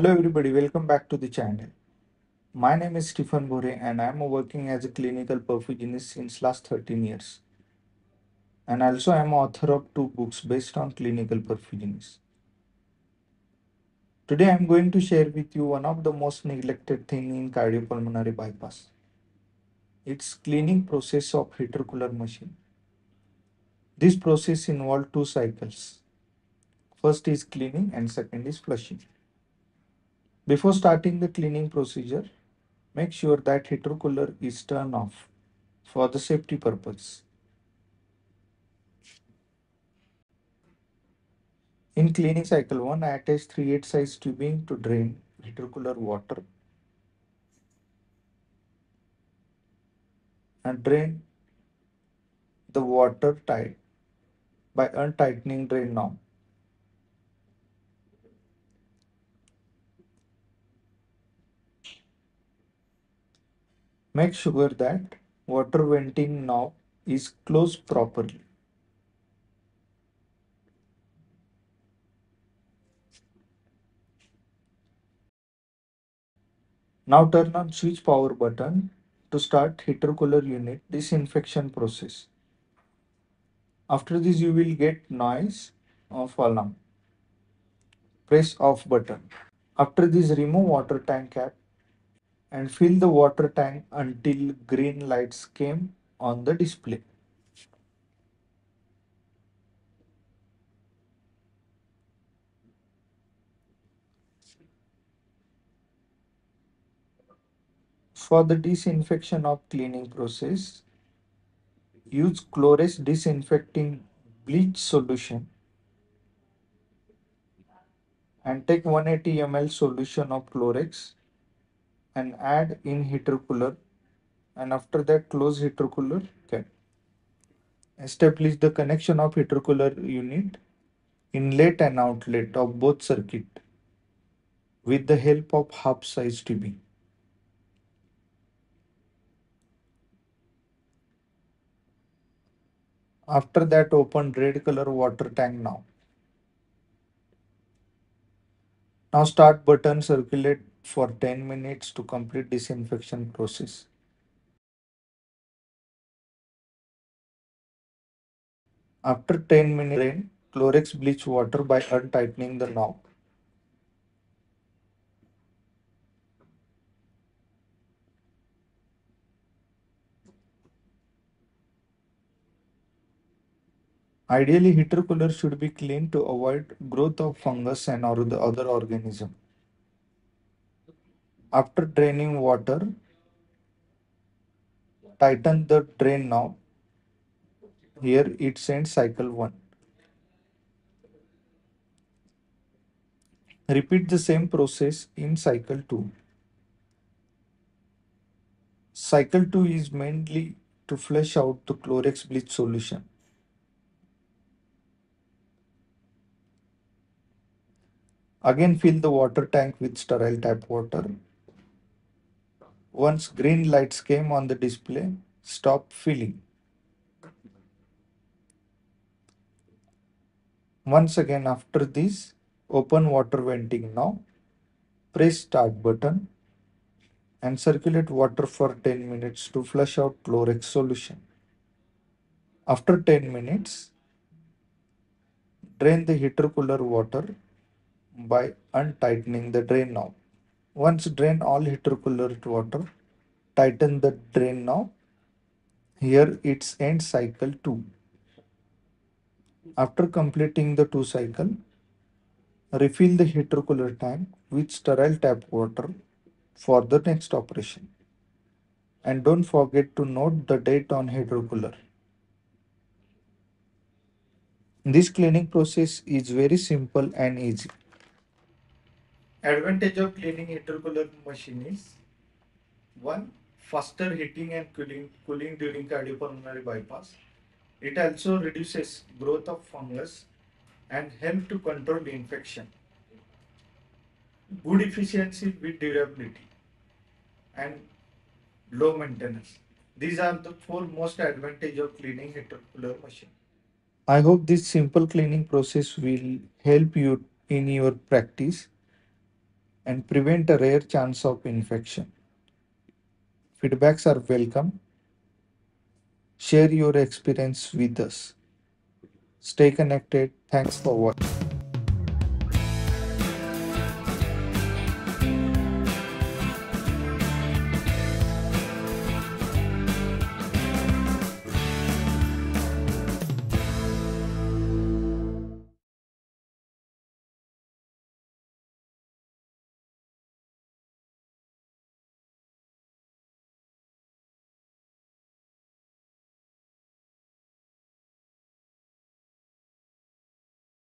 Hello everybody, welcome back to the channel. My name is Stephan Bhore and I am working as a clinical perfusionist since last 13 years. And also I am author of two books based on clinical perfusionist. Today I am going to share with you one of the most neglected thing in cardiopulmonary bypass. It's cleaning process of heater-cooler machine. This process involves two cycles. First is cleaning and second is flushing. Before starting the cleaning procedure, make sure that heater cooler is turned off for the safety purpose. In cleaning cycle 1, I attach 3 8 size tubing to drain heater cooler water and drain the water tight by untightening drain knob. Make sure that water venting knob is closed properly. Now turn on switch power button to start heater cooler unit disinfection process. After this you will get noise of alarm. Press off button. After this remove water tank cap and fill the water tank until green lights came on the display. For the disinfection of cleaning process, use Clorox disinfecting bleach solution and take 180 ml solution of Clorox and add in heater cooler and after that close heater cooler cap. Establish the connection of heater cooler unit, inlet and outlet of both circuit with the help of half size tubing. After that open red color water tank now. Now start button circulate for 10 minutes to complete disinfection process. After 10 minutes, drain Clorox bleach water by untightening the knob. Ideally, heater cooler should be cleaned to avoid growth of fungus and or the other organism. After draining water, tighten the drain knob. Here it sends cycle 1. Repeat the same process in cycle 2. Cycle 2 is mainly to flush out the Clorox bleach solution. Again fill the water tank with sterile tap water. Once green lights came on the display, stop filling. Once again after this, open water venting now. Press start button and circulate water for 10 minutes to flush out Clorox solution. After 10 minutes, drain the heater cooler water by untightening the drain knob. Once drain all heater water, tighten the drain knob. Here it's end cycle 2. After completing the two cycle, refill the heater tank with sterile tap water for the next operation. And don't forget to note the date on heater cooler. This cleaning process is very simple and easy. Advantage of cleaning heater cooler machine is one faster heating and cooling cooling during cardiopulmonary bypass. It also reduces growth of fungus and help to control the infection. Good efficiency with durability and low maintenance. These are the four most advantage of cleaning heater cooler machine. I hope this simple cleaning process will help you in your practice and prevent a rare chance of infection. Feedbacks are welcome. Share your experience with us. Stay connected. Thanks for watching.